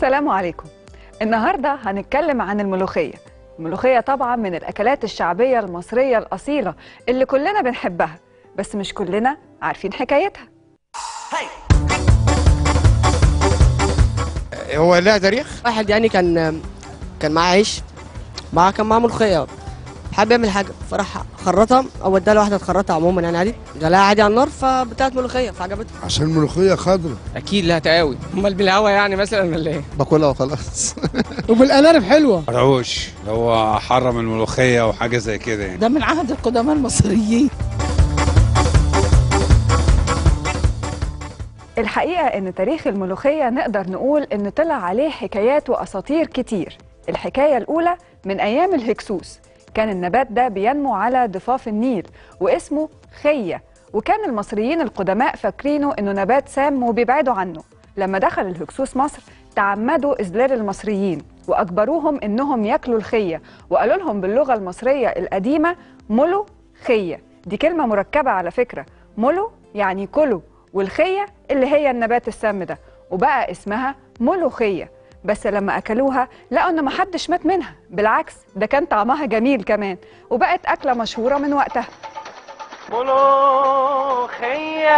السلام عليكم. النهاردة هنتكلم عن الملوخية. الملوخية طبعا من الأكلات الشعبية المصرية الأصيلة اللي كلنا بنحبها بس مش كلنا عارفين حكايتها. هو لها تاريخ؟ واحد يعني كان كان معاه عيش معاه كان معاه ملوخية. حابب يعمل حاجة فراح خرطها أو اداها لواحدة تخرطها عموما يعني عادي. غلاها عادي على النار فبتاعت ملوخية فعجبته عشان الملوخية خضرا أكيد لها تقاوي. أمال بالهوا يعني مثلا ولا إيه؟ باكلها وخلاص. وبالقلارب حلوة. رعوش اللي هو حرم الملوخية وحاجه زي كده يعني. ده من عهد القدماء المصريين. الحقيقة إن تاريخ الملوخية نقدر نقول إن طلع عليه حكايات وأساطير كتير. الحكاية الأولى من أيام الهكسوس. كان النبات ده بينمو على ضفاف النيل واسمه خية. وكان المصريين القدماء فاكرينه إنه نبات سام وبيبعدوا عنه. لما دخل الهكسوس مصر تعمدوا إذلال المصريين وأجبروهم إنهم ياكلوا الخية. وقالوا لهم باللغة المصرية القديمة ملو خية. دي كلمة مركبة على فكرة. ملو يعني كلوا والخية اللي هي النبات السام ده. وبقى اسمها ملوخية بس لما أكلوها لقوا إن محدش مات منها. بالعكس ده كان طعمها جميل كمان وبقت أكلة مشهورة من وقتها. ملوخيه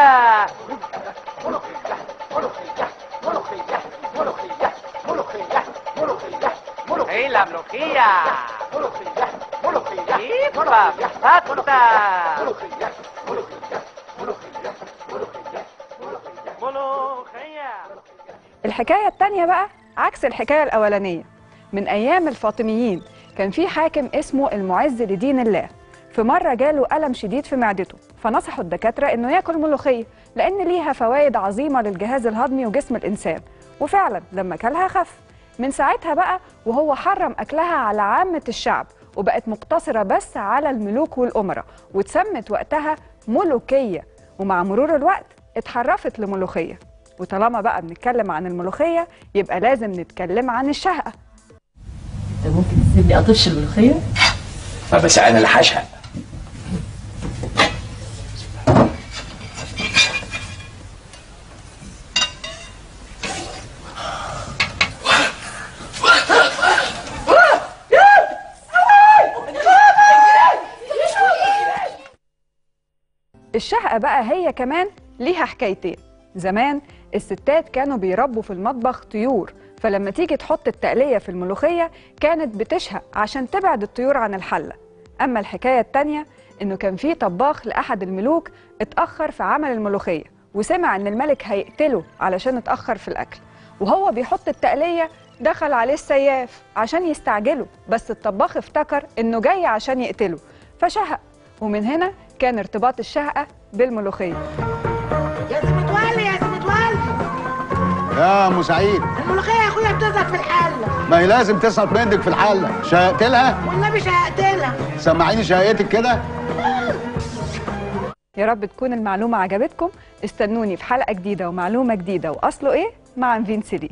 الحكاية التانية بقى عكس الحكاية الأولانية. من أيام الفاطميين كان في حاكم اسمه المعز لدين الله. في مرة جاله ألم شديد في معدته فنصحوا الدكاترة إنه ياكل ملوخية لأن ليها فوائد عظيمة للجهاز الهضمي وجسم الإنسان. وفعلا لما كلها خف. من ساعتها بقى وهو حرم أكلها على عامة الشعب وبقت مقتصرة بس على الملوك والأمراء واتسمت وقتها ملوكية. ومع مرور الوقت اتحرفت لملوخية. وطالما بقى بنتكلم عن الملوخية يبقى لازم نتكلم عن الشهقة. انت ممكن تسيبني اطفش الملوخية؟ بس أنا اللي هشهق. الشهقة بقى هي كمان ليها حكايتين. زمان الستات كانوا بيربوا في المطبخ طيور فلما تيجي تحط التقلية في الملوخية كانت بتشهق عشان تبعد الطيور عن الحلة. أما الحكاية التانية إنه كان في طباخ لأحد الملوك اتأخر في عمل الملوخية وسمع إن الملك هيقتله علشان اتأخر في الأكل. وهو بيحط التقلية دخل عليه السياف عشان يستعجله بس الطباخ افتكر إنه جاي عشان يقتله فشهق. ومن هنا كان ارتباط الشهقة بالملوخية. يا أم سعيد. الملوخية يا أخويا بتزهق في الحلة. ما هي لازم تسقط منك في الحلة. شهقت لها والنبي شهقتلها سمعيني شهقتك كده؟ يا رب تكون المعلومة عجبتكم. استنوني في حلقة جديدة ومعلومة جديدة. وأصله إيه؟ مع نفين سيري